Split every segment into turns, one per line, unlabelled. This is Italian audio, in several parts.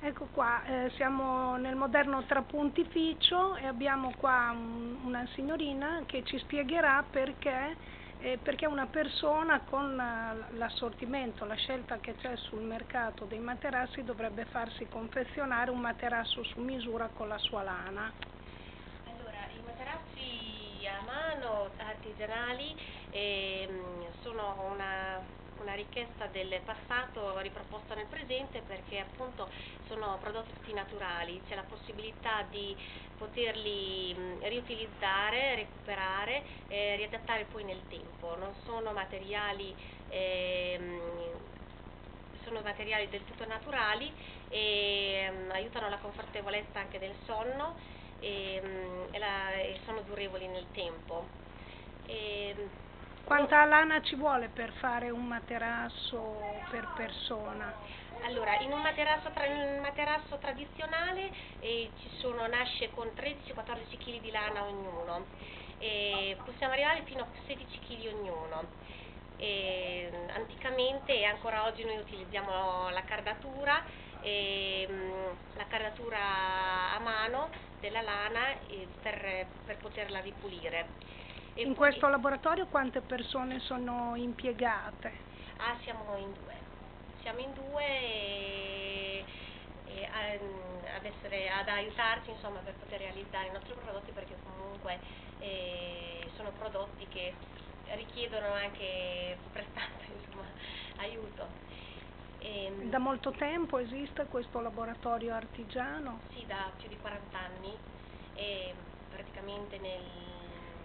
Ecco qua, eh, siamo nel moderno trapuntificio e abbiamo qua un, una signorina che ci spiegherà perché, eh, perché una persona con eh, l'assortimento, la scelta che c'è sul mercato dei materassi dovrebbe farsi confezionare un materasso su misura con la sua lana.
Allora, i materassi a mano artigianali eh, sono una una richiesta del passato riproposta nel presente perché appunto sono prodotti naturali, c'è la possibilità di poterli riutilizzare, recuperare e riadattare poi nel tempo, non sono materiali ehm, sono materiali del tutto naturali e um, aiutano la confortevolezza anche del sonno e, um, e, la, e sono durevoli nel tempo.
E, quanta lana ci vuole per fare un materasso per persona?
Allora, in un materasso, tra, un materasso tradizionale eh, sono, nasce con 13-14 kg di lana ognuno, e possiamo arrivare fino a 16 kg ognuno. E, anticamente e ancora oggi noi utilizziamo la cardatura, e, la cardatura a mano della lana eh, per, per poterla ripulire.
E in questo laboratorio quante persone sono impiegate?
Ah, siamo in due. Siamo in due e, e ad, essere, ad, aiutarci insomma, per poter realizzare i nostri prodotti perché comunque eh, sono prodotti che richiedono anche prestante insomma, aiuto.
E, ehm, da molto tempo esiste questo laboratorio artigiano?
Sì, da più di 40 anni e praticamente nel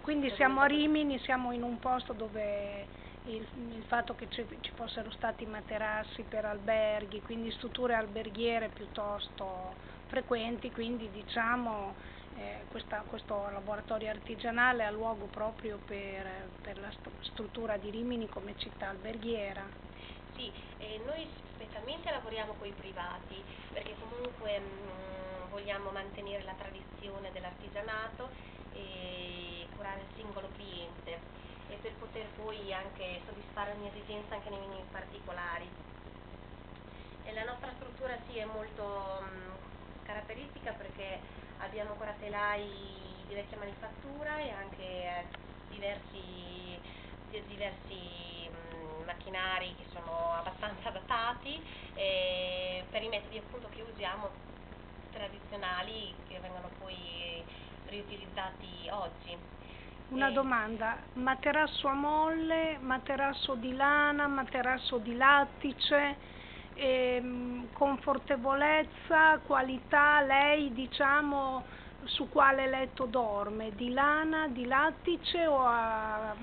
quindi siamo a Rimini, siamo in un posto dove il, il fatto che ci, ci, fossero stati materassi per alberghi, quindi strutture alberghiere piuttosto frequenti, quindi diciamo eh, questa, questo laboratorio artigianale ha luogo proprio per, per la struttura di Rimini come città alberghiera.
Sì, eh, noi specialmente lavoriamo con i privati perché comunque mh, mm, vogliamo mantenere la tradizione dell'artigianato e curare il singolo cliente e per poter poi anche soddisfare ogni esigenza anche nei minimi particolari. E la nostra struttura sì è molto mh, caratteristica perché abbiamo ancora telai di vecchia manifattura e anche eh, diversi, diversi mh, macchinari che sono abbastanza datati eh, per i metodi appunto che usiamo tradizionali che vengono poi riutilizzati oggi.
Una domanda, materasso a molle, materasso di lana, materasso di lattice, ehm, confortevolezza, qualità, lei diciamo su quale letto dorme, di lana, di lattice o a,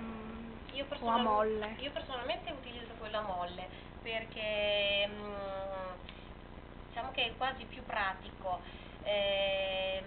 o a molle?
Io personalmente utilizzo quello a molle perché mh, mm, diciamo che è quasi più pratico. Eh,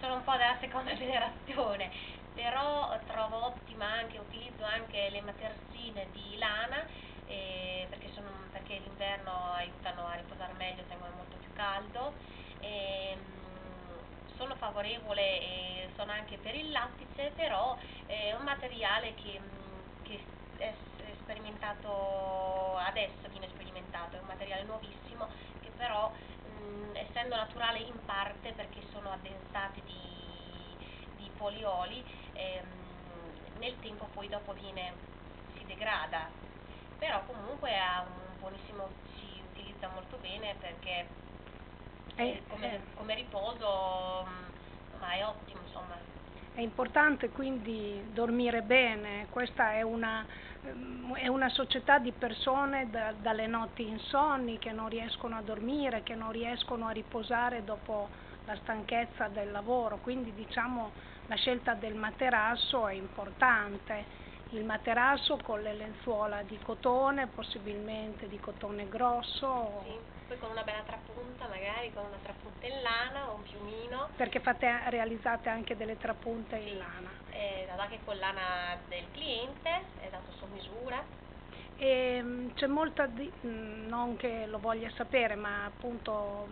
sono un po' della seconda generazione, però trovo ottima anche, utilizzo anche le materassine di lana eh, perché, perché l'inverno aiutano a riposare meglio, tengono molto più caldo. E, mm, sono favorevole e sono anche per il lattice, però è un materiale che, mm, che è sperimentato adesso, viene sperimentato, è un materiale nuovissimo che però mh, essendo naturale in parte perché sono addensati di, di polioli, ehm, nel tempo poi dopo viene, si degrada, però comunque ha un buonissimo, si utilizza molto bene perché eh, come, eh. come, riposo mh, è ottimo insomma.
È importante quindi dormire bene, questa è una, ehm, è una società di persone da, dalle notti insonni che non riescono a dormire, che non riescono a riposare dopo la stanchezza del lavoro, quindi diciamo la scelta del materasso è importante il materasso con le lenzuola di cotone, possibilmente di cotone grosso.
Sì, poi con una bella trapunta, magari con una trapunta in lana o un piumino.
Perché fate, realizzate anche delle trapunte sì, in lana.
È anche con lana del cliente, è dato su misura.
E mm, c'è molta, di, mm, non che lo voglia sapere, ma appunto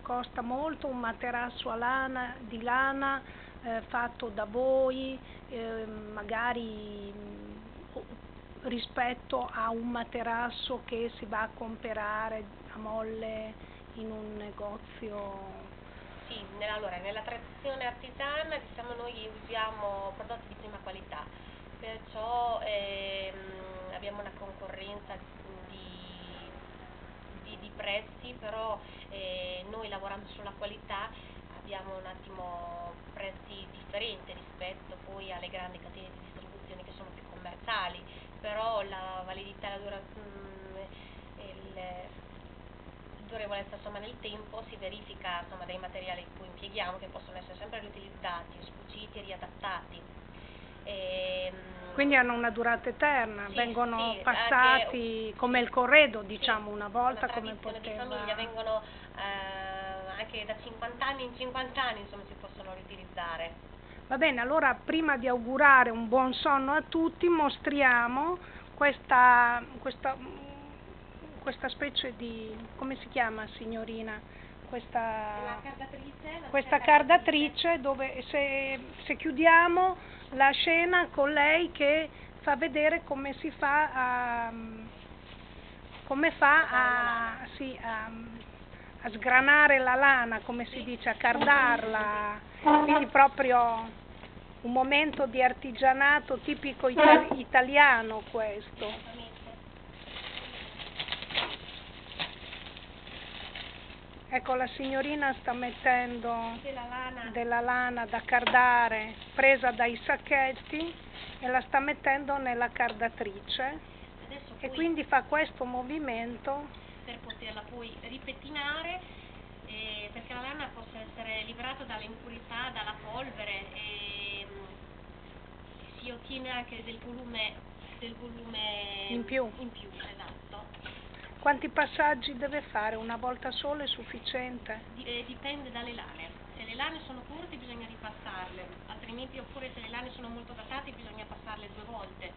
costa molto un materasso a lana, di lana eh, fatto da voi, eh, magari mm, rispetto a un materasso che si va a comprare a molle in un negozio?
Sì, nella, allora, nella tradizione artigiana diciamo, noi usiamo prodotti di prima qualità, perciò ehm, abbiamo una concorrenza di, di, di prezzi, però eh, noi lavorando sulla qualità abbiamo un attimo prezzi differenti rispetto poi alle grandi catene di distribuzione che sono più commerciali, però la validità, la durazione durevolezza insomma, nel tempo si verifica insomma, dai materiali che poi impieghiamo che possono essere sempre riutilizzati, sfuggiti e riadattati.
E, ehm, Quindi hanno una durata eterna,
sì,
vengono
sì,
passati
anche,
come il corredo, diciamo,
sì,
una volta
una
come poteva...
di famiglia vengono eh, anche da 50 anni in 50 anni insomma, si possono riutilizzare.
Va bene, allora prima di augurare un buon sonno a tutti mostriamo questa, questa questa specie di, come si chiama signorina? Questa
cardatrice,
questa cardatrice dove se, se, chiudiamo la scena con lei che fa vedere come si fa a, come fa a, sì, a, a sgranare la lana, come si dice, a cardarla, quindi proprio un momento di artigianato tipico italiano questo. Ecco, la signorina sta mettendo
della lana.
della lana da cardare presa dai sacchetti e la sta mettendo nella cardatrice e quindi fa questo movimento
poterla poi ripettinare eh, perché la lana possa essere liberata dalle impurità, dalla polvere e, e si ottiene anche del volume, del volume
in più.
In più esatto.
Quanti passaggi deve fare? Una volta sola è sufficiente?
Eh, dipende dalle lane. Se le lane sono corte bisogna ripassarle, altrimenti oppure se le lane sono molto datate bisogna passarle due volte.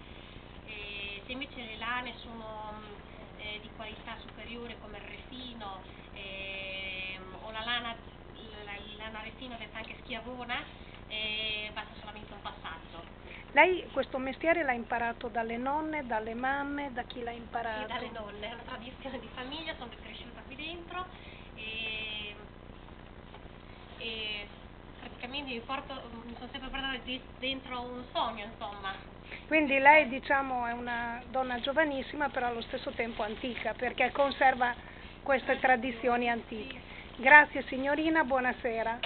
E se invece le lane sono eh, di qualità superiore come il resino eh, o la lana, la, la lana resino detta anche schiavona, eh, basta solamente un passaggio.
Lei questo mestiere l'ha imparato dalle nonne, dalle mamme, da chi l'ha imparato?
Sì, dalle nonne, è una tradizione di famiglia, sono cresciuta qui dentro e, e mi, porto, sono sempre portata dentro un sogno, insomma.
Quindi lei diciamo è una donna giovanissima però allo stesso tempo antica perché conserva queste tradizioni antiche. Grazie signorina, buonasera.